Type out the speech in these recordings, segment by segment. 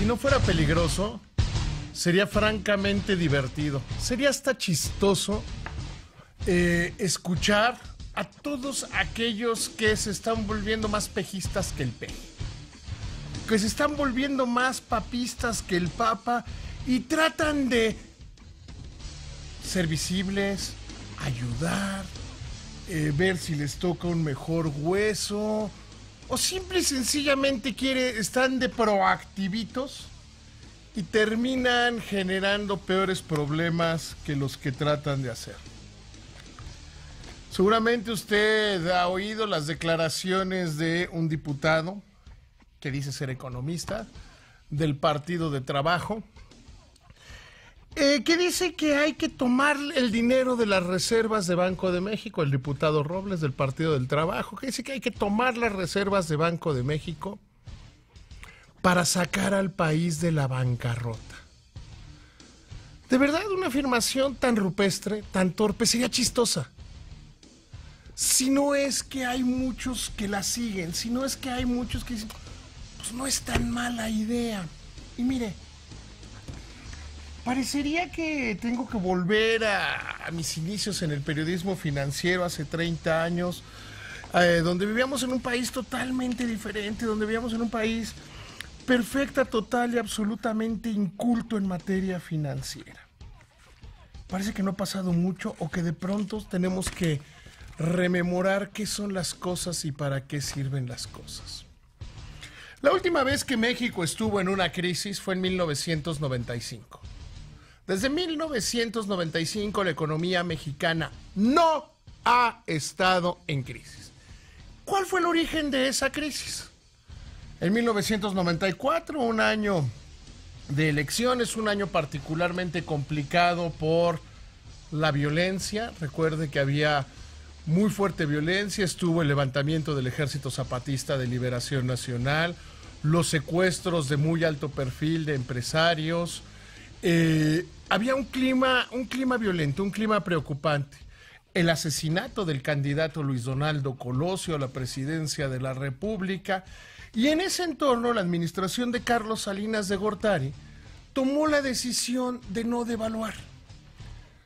si no fuera peligroso, sería francamente divertido. Sería hasta chistoso eh, escuchar a todos aquellos que se están volviendo más pejistas que el peje. Que se están volviendo más papistas que el papa y tratan de ser visibles, ayudar, eh, ver si les toca un mejor hueso, o simple y sencillamente quiere, están de proactivitos y terminan generando peores problemas que los que tratan de hacer. Seguramente usted ha oído las declaraciones de un diputado que dice ser economista del Partido de Trabajo, eh, que dice que hay que tomar el dinero de las reservas de Banco de México, el diputado Robles del Partido del Trabajo, que dice que hay que tomar las reservas de Banco de México para sacar al país de la bancarrota. De verdad, una afirmación tan rupestre, tan torpe, sería chistosa. Si no es que hay muchos que la siguen, si no es que hay muchos que dicen, pues no es tan mala idea. Y mire, Parecería que tengo que volver a, mis inicios en el periodismo financiero hace 30 años, eh, donde vivíamos en un país totalmente diferente, donde vivíamos en un país perfecta, total y absolutamente inculto en materia financiera. Parece que no ha pasado mucho o que de pronto tenemos que rememorar qué son las cosas y para qué sirven las cosas. La última vez que México estuvo en una crisis fue en 1995. Desde 1995 la economía mexicana no ha estado en crisis. ¿Cuál fue el origen de esa crisis? En 1994, un año de elecciones, un año particularmente complicado por la violencia. Recuerde que había muy fuerte violencia, estuvo el levantamiento del Ejército Zapatista de Liberación Nacional, los secuestros de muy alto perfil de empresarios, eh, había un clima, un clima violento, un clima preocupante. El asesinato del candidato Luis Donaldo Colosio a la presidencia de la República. Y en ese entorno, la administración de Carlos Salinas de Gortari tomó la decisión de no devaluar.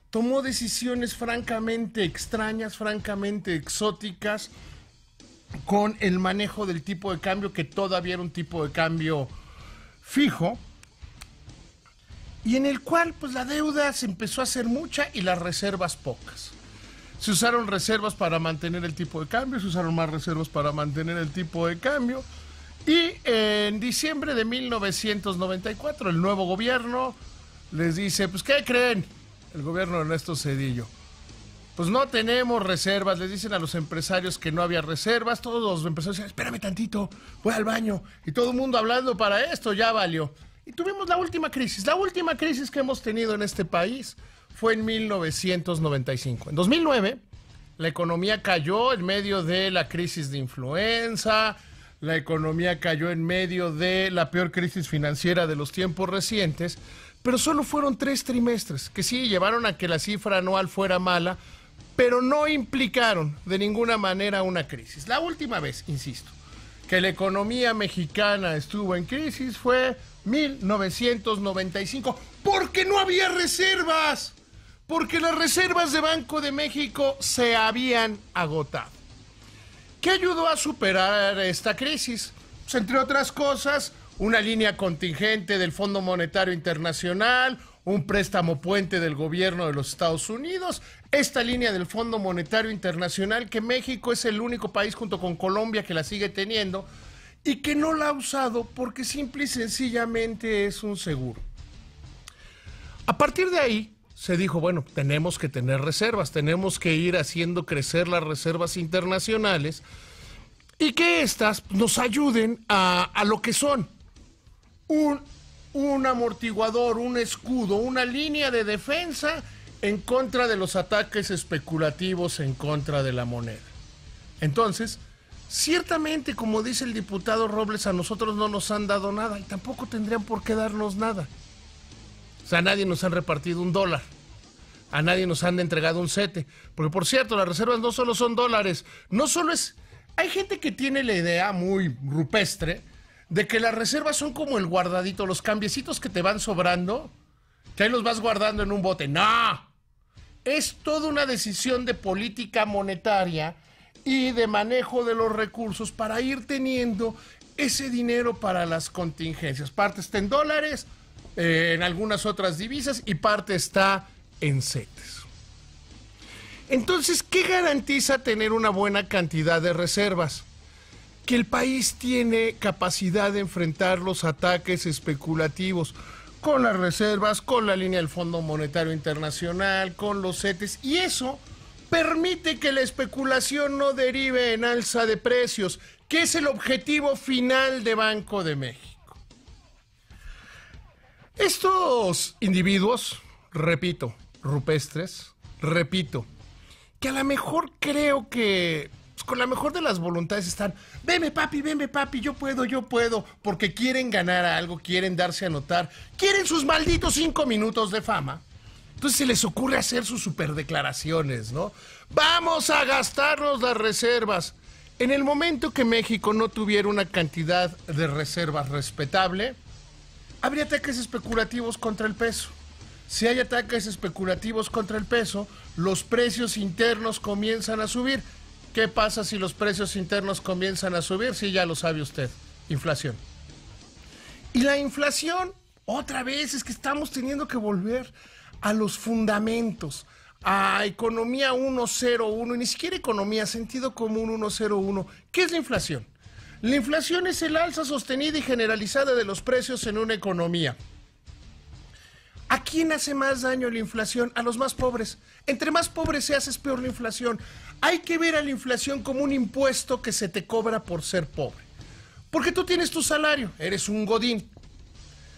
Tomó decisiones francamente extrañas, francamente exóticas, con el manejo del tipo de cambio, que todavía era un tipo de cambio fijo, y en el cual pues la deuda se empezó a hacer mucha y las reservas pocas. Se usaron reservas para mantener el tipo de cambio, se usaron más reservas para mantener el tipo de cambio. Y en diciembre de 1994 el nuevo gobierno les dice, pues ¿qué creen? El gobierno de Ernesto Cedillo. Pues no tenemos reservas, les dicen a los empresarios que no había reservas, todos los empresarios dicen, espérame tantito, voy al baño. Y todo el mundo hablando para esto, ya valió. Y tuvimos la última crisis. La última crisis que hemos tenido en este país fue en 1995. En 2009, la economía cayó en medio de la crisis de influenza, la economía cayó en medio de la peor crisis financiera de los tiempos recientes, pero solo fueron tres trimestres, que sí llevaron a que la cifra anual fuera mala, pero no implicaron de ninguna manera una crisis. La última vez, insisto, que la economía mexicana estuvo en crisis fue 1995, porque no había reservas, porque las reservas de Banco de México se habían agotado. ¿Qué ayudó a superar esta crisis? Pues, entre otras cosas, una línea contingente del Fondo Monetario Internacional, un préstamo puente del gobierno de los Estados Unidos, esta línea del Fondo Monetario Internacional, que México es el único país junto con Colombia que la sigue teniendo, y que no la ha usado porque simple y sencillamente es un seguro. A partir de ahí se dijo, bueno, tenemos que tener reservas, tenemos que ir haciendo crecer las reservas internacionales y que éstas nos ayuden a, a lo que son un, un amortiguador, un escudo, una línea de defensa en contra de los ataques especulativos en contra de la moneda. Entonces, Ciertamente, como dice el diputado Robles, a nosotros no nos han dado nada y tampoco tendrían por qué darnos nada. O sea, a nadie nos han repartido un dólar. A nadie nos han entregado un sete. Porque, por cierto, las reservas no solo son dólares. No solo es... Hay gente que tiene la idea muy rupestre de que las reservas son como el guardadito, los cambiecitos que te van sobrando, que ahí los vas guardando en un bote. No, es toda una decisión de política monetaria y de manejo de los recursos para ir teniendo ese dinero para las contingencias. Parte está en dólares, eh, en algunas otras divisas y parte está en CETES. Entonces, ¿qué garantiza tener una buena cantidad de reservas? Que el país tiene capacidad de enfrentar los ataques especulativos con las reservas, con la línea del Fondo Monetario Internacional, con los CETES, y eso permite que la especulación no derive en alza de precios, que es el objetivo final de Banco de México. Estos individuos, repito, rupestres, repito, que a lo mejor creo que pues, con la mejor de las voluntades están, veme papi, veme papi, yo puedo, yo puedo, porque quieren ganar algo, quieren darse a notar, quieren sus malditos cinco minutos de fama. Entonces se les ocurre hacer sus superdeclaraciones, ¿no? Vamos a gastarnos las reservas. En el momento que México no tuviera una cantidad de reservas respetable, habría ataques especulativos contra el peso. Si hay ataques especulativos contra el peso, los precios internos comienzan a subir. ¿Qué pasa si los precios internos comienzan a subir? Sí, ya lo sabe usted. Inflación. Y la inflación, otra vez, es que estamos teniendo que volver a los fundamentos, a economía 101, y ni siquiera economía, sentido común 101. ¿Qué es la inflación? La inflación es el alza sostenida y generalizada de los precios en una economía. ¿A quién hace más daño la inflación? A los más pobres. Entre más pobres seas es peor la inflación. Hay que ver a la inflación como un impuesto que se te cobra por ser pobre. Porque tú tienes tu salario, eres un godín,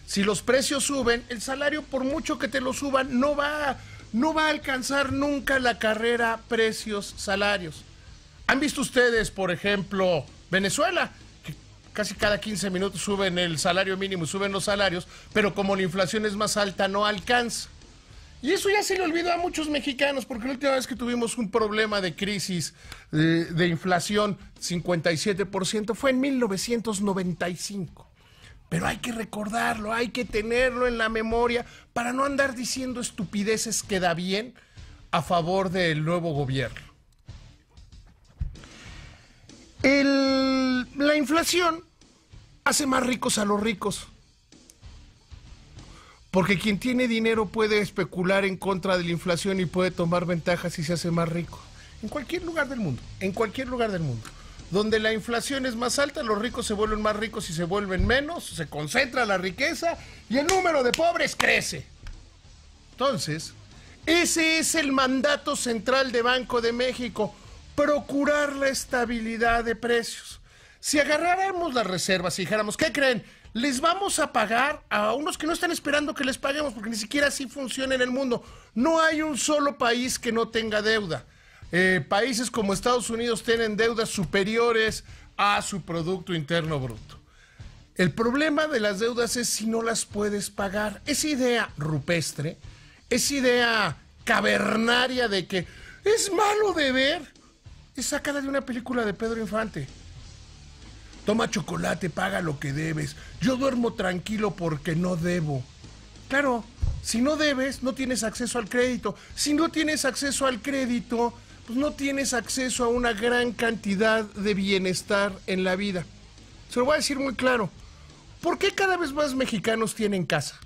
si los precios suben, el salario, por mucho que te lo suban, no va, no va a alcanzar nunca la carrera precios-salarios. ¿Han visto ustedes, por ejemplo, Venezuela? Que casi cada 15 minutos suben el salario mínimo suben los salarios, pero como la inflación es más alta, no alcanza. Y eso ya se le olvidó a muchos mexicanos, porque la última vez que tuvimos un problema de crisis de, eh, de inflación, 57%, fue en 1995. Pero hay que recordarlo, hay que tenerlo en la memoria para no andar diciendo estupideces que da bien a favor del nuevo gobierno. la inflación hace más ricos a los ricos. Porque quien tiene dinero puede especular en contra de la inflación y puede tomar ventajas y se hace más rico. En cualquier lugar del mundo, en cualquier lugar del mundo donde la inflación es más alta, los ricos se vuelven más ricos y se vuelven menos, se concentra la riqueza y el número de pobres crece. Entonces, ese es el mandato central de Banco de México, procurar la estabilidad de precios. Si agarráramos las reservas y dijéramos, ¿qué creen? Les vamos a pagar a unos que no están esperando que les paguemos, porque ni siquiera así funciona en el mundo. No hay un solo país que no tenga deuda. Eh, países como Estados Unidos tienen deudas superiores a su Producto Interno Bruto. El problema de las deudas es si no las puedes pagar. Esa idea rupestre, esa idea cavernaria de que es malo deber, es sacada de una película de Pedro Infante. Toma chocolate, paga lo que debes. Yo duermo tranquilo porque no debo. Claro, si no debes, no tienes acceso al crédito. Si no tienes acceso al crédito, pues no tienes acceso a una gran cantidad de bienestar en la vida. Se lo voy a decir muy claro. ¿Por qué cada vez más mexicanos tienen casa?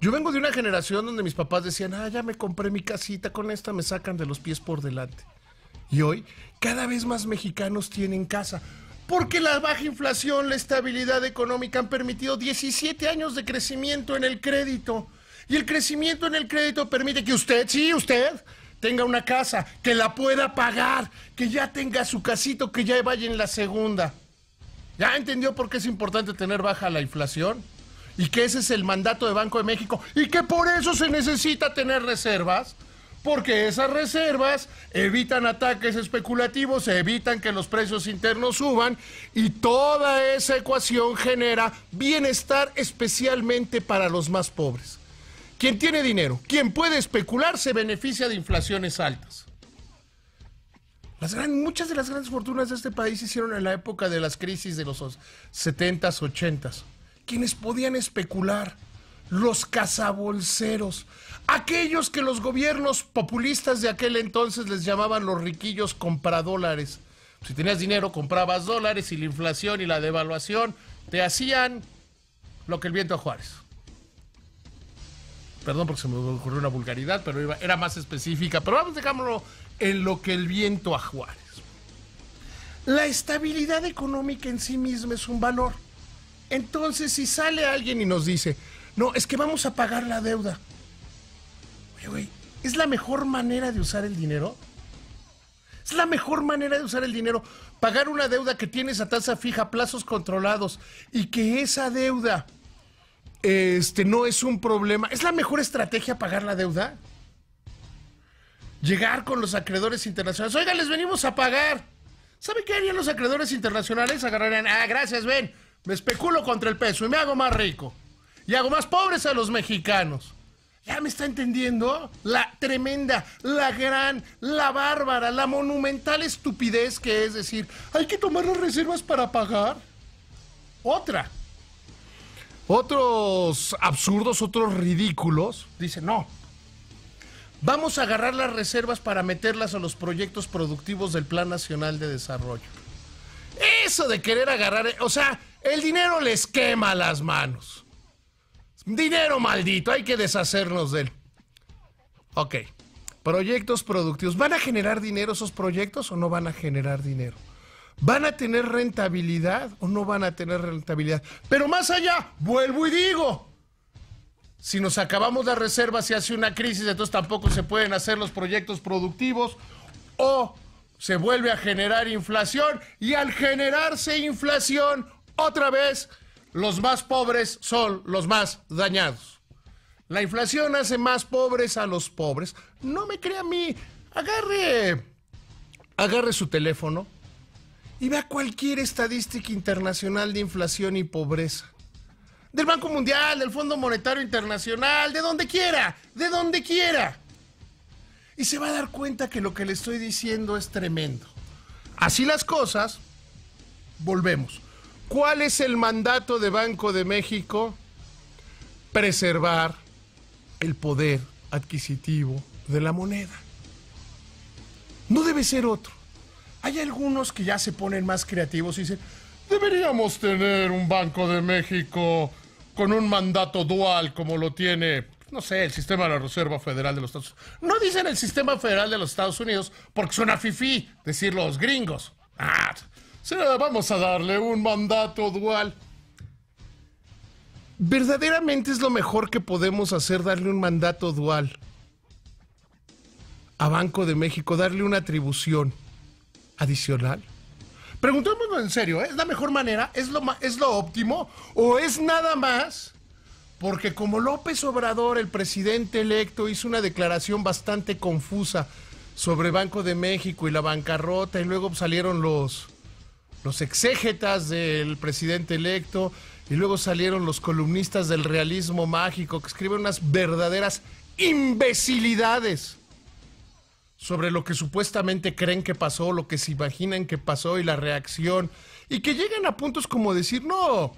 Yo vengo de una generación donde mis papás decían, ah, ya me compré mi casita, con esta me sacan de los pies por delante. Y hoy, cada vez más mexicanos tienen casa. Porque la baja inflación, la estabilidad económica han permitido 17 años de crecimiento en el crédito. Y el crecimiento en el crédito permite que usted, sí, usted, tenga una casa, que la pueda pagar, que ya tenga su casito, que ya vaya en la segunda. ¿Ya entendió por qué es importante tener baja la inflación? Y que ese es el mandato de Banco de México y que por eso se necesita tener reservas. Porque esas reservas evitan ataques especulativos, evitan que los precios internos suban y toda esa ecuación genera bienestar especialmente para los más pobres. Quien tiene dinero, quien puede especular, se beneficia de inflaciones altas. Muchas de las grandes fortunas de este país se hicieron en la época de las crisis de los 70s, 80s. Quienes podían especular, los cazabolseros, aquellos que los gobiernos populistas de aquel entonces les llamaban los riquillos compradólares. Si tenías dinero, comprabas dólares y la inflación y la devaluación te hacían lo que el viento a Juárez. Perdón porque se me ocurrió una vulgaridad, pero era más específica. Pero vamos, dejámoslo en lo que el viento a Juárez. La estabilidad económica en sí misma es un valor. Entonces, si sale alguien y nos dice, no, es que vamos a pagar la deuda. Oye, güey, ¿es la mejor manera de usar el dinero? Es la mejor manera de usar el dinero. Pagar una deuda que tienes a tasa fija, plazos controlados y que esa deuda este, no es un problema. ¿Es la mejor estrategia pagar la deuda? llegar con los acreedores internacionales. Oiga, les venimos a pagar. ¿Sabe qué harían los acreedores internacionales? Agarrarían, ah, gracias, ven, me especulo contra el peso y me hago más rico. Y hago más pobres a los mexicanos. ¿Ya me está entendiendo? La tremenda, la gran, la bárbara, la monumental estupidez que es decir, hay que tomar las reservas para pagar. Otra. Otros absurdos, otros ridículos, dicen, no, Vamos a agarrar las reservas para meterlas a los proyectos productivos del Plan Nacional de Desarrollo. Eso de querer agarrar, o sea, el dinero les quema las manos. Dinero maldito, hay que deshacernos de él. Ok, proyectos productivos. ¿Van a generar dinero esos proyectos o no van a generar dinero? ¿Van a tener rentabilidad o no van a tener rentabilidad? Pero más allá, vuelvo y digo, si nos acabamos las reservas y hace una crisis, entonces tampoco se pueden hacer los proyectos productivos o se vuelve a generar inflación y al generarse inflación, otra vez, los más pobres son los más dañados. La inflación hace más pobres a los pobres. No me crea a mí. Agarre, agarre su teléfono y vea cualquier estadística internacional de inflación y pobreza del Banco Mundial, del Fondo Monetario Internacional, de donde quiera, de donde quiera. Y se va a dar cuenta que lo que le estoy diciendo es tremendo. Así las cosas, volvemos. ¿Cuál es el mandato de Banco de México? Preservar el poder adquisitivo de la moneda. No debe ser otro. Hay algunos que ya se ponen más creativos y dicen, deberíamos tener un Banco de México con un mandato dual como lo tiene, no sé, el sistema de la Reserva Federal de los Estados Unidos. No dicen el sistema federal de los Estados Unidos porque suena fifí decir los gringos. Ah, vamos a darle un mandato dual. ¿Verdaderamente es lo mejor que podemos hacer darle un mandato dual a Banco de México, darle una atribución adicional? Preguntémonos en serio, ¿eh? ¿es la mejor manera? ¿Es lo, ¿Es lo óptimo? ¿O es nada más? Porque como López Obrador, el presidente electo, hizo una declaración bastante confusa sobre Banco de México y la bancarrota, y luego salieron los, los exégetas del presidente electo, y luego salieron los columnistas del realismo mágico que escriben unas verdaderas imbecilidades sobre lo que supuestamente creen que pasó, lo que se imaginan que pasó y la reacción, y que llegan a puntos como decir, no,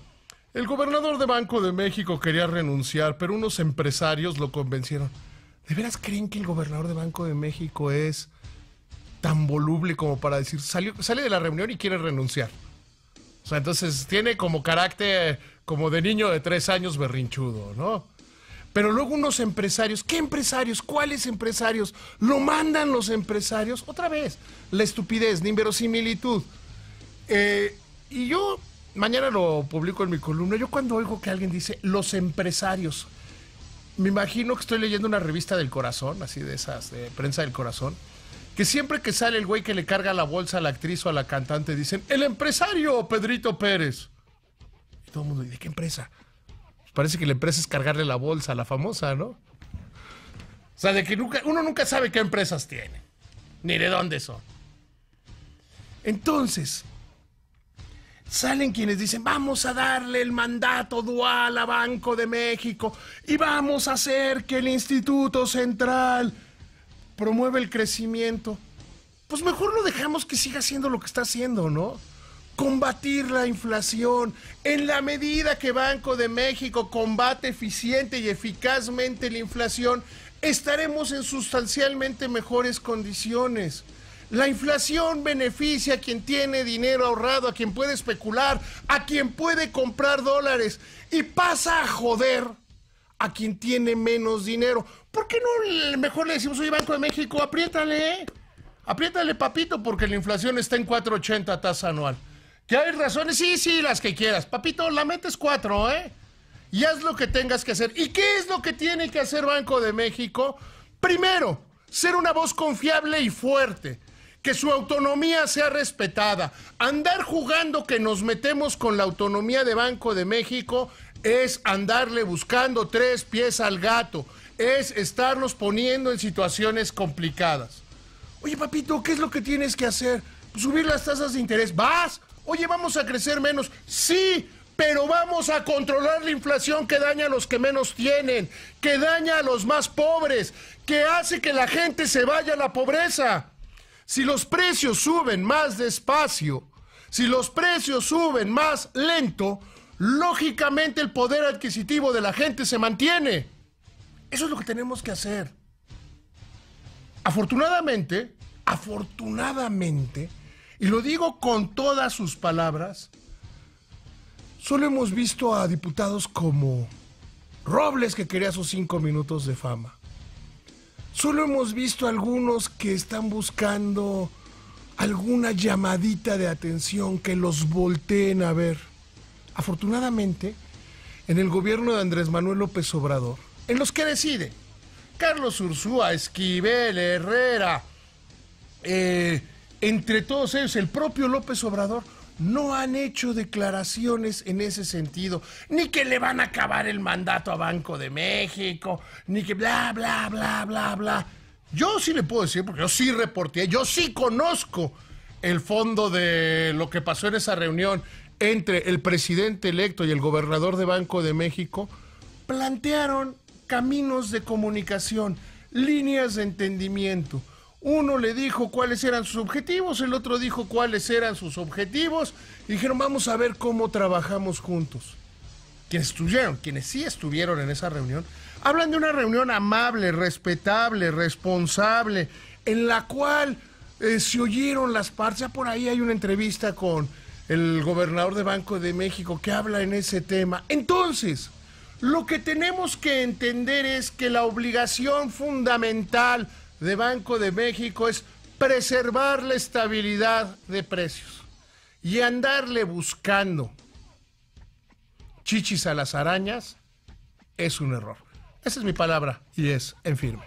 el gobernador de Banco de México quería renunciar, pero unos empresarios lo convencieron. ¿De veras creen que el gobernador de Banco de México es tan voluble como para decir, sale de la reunión y quiere renunciar? O sea, entonces tiene como carácter como de niño de tres años berrinchudo, ¿no? Pero luego unos empresarios, ¿qué empresarios? ¿Cuáles empresarios? ¿Lo mandan los empresarios? Otra vez, la estupidez, la inverosimilitud. Eh, y yo, mañana lo publico en mi columna, yo cuando oigo que alguien dice los empresarios, me imagino que estoy leyendo una revista del corazón, así de esas, de prensa del corazón, que siempre que sale el güey que le carga la bolsa a la actriz o a la cantante, dicen, el empresario Pedrito Pérez. Y todo el mundo, ¿y de qué empresa? Parece que la empresa es cargarle la bolsa a la famosa, ¿no? O sea, de que uno nunca sabe qué empresas tiene, ni de dónde son. Entonces, salen quienes dicen, vamos a darle el mandato dual a Banco de México y vamos a hacer que el Instituto Central promueva el crecimiento. pues mejor lo dejamos que siga haciendo lo que está haciendo, ¿no? Combatir la inflación. En la medida que Banco de México combate eficiente y eficazmente la inflación, estaremos en sustancialmente mejores condiciones. La inflación beneficia a quien tiene dinero ahorrado, a quien puede especular, a quien puede comprar dólares y pasa a joder a quien tiene menos dinero. ¿Por qué no mejor le decimos, oye, Banco de México, apriétale, apriétale, papito, porque la inflación está en 4.80 tasa anual? ¿Que hay razones? Sí, sí, las que quieras. Papito, la metes 4, ¿eh? Y haz lo que tengas que hacer. ¿Y qué es lo que tiene que hacer Banco de México? Primero, ser una voz confiable y fuerte. Que su autonomía sea respetada. Andar jugando que nos metemos con la autonomía de Banco de México es andarle buscando tres pies al gato. Es estarlos poniendo en situaciones complicadas. Oye, papito, ¿qué es lo que tienes que hacer? Subir las tasas de interés. ¿Vas? Oye, vamos a crecer menos. Sí, pero vamos a controlar la inflación que daña a los que menos tienen, que daña a los más pobres, que hace que la gente se vaya a la pobreza. Si los precios suben más despacio, si los precios suben más lento, lógicamente el poder adquisitivo de la gente se mantiene. Eso es lo que tenemos que hacer. Afortunadamente, afortunadamente, y lo digo con todas sus palabras, Solo hemos visto a diputados como Robles que quería sus cinco minutos de fama. Solo hemos visto a algunos que están buscando alguna llamadita de atención que los volteen a ver. Afortunadamente, en el gobierno de Andrés Manuel López Obrador, en los que decide Carlos Ursúa, Esquivel, Herrera, eh, entre todos ellos el propio López Obrador, no han hecho declaraciones en ese sentido, ni que le van a acabar el mandato a Banco de México, ni que bla, bla, bla, bla, bla. Yo sí le puedo decir, porque yo sí reporté, yo sí conozco el fondo de lo que pasó en esa reunión entre el presidente electo y el gobernador de Banco de México, plantearon caminos de comunicación, líneas de entendimiento uno le dijo cuáles eran sus objetivos, el otro dijo cuáles eran sus objetivos y dijeron vamos a ver cómo trabajamos juntos. Quienes estuvieron, quienes sí estuvieron en esa reunión, hablan de una reunión amable, respetable, responsable, en la cual eh, se oyeron las partes. Ya por ahí hay una entrevista con el gobernador de Banco de México que habla en ese tema. Entonces, lo que tenemos que entender es que la obligación fundamental de Banco de México es preservar la estabilidad de precios y andarle buscando chichis a las arañas es un error. Esa es mi palabra y es en firme.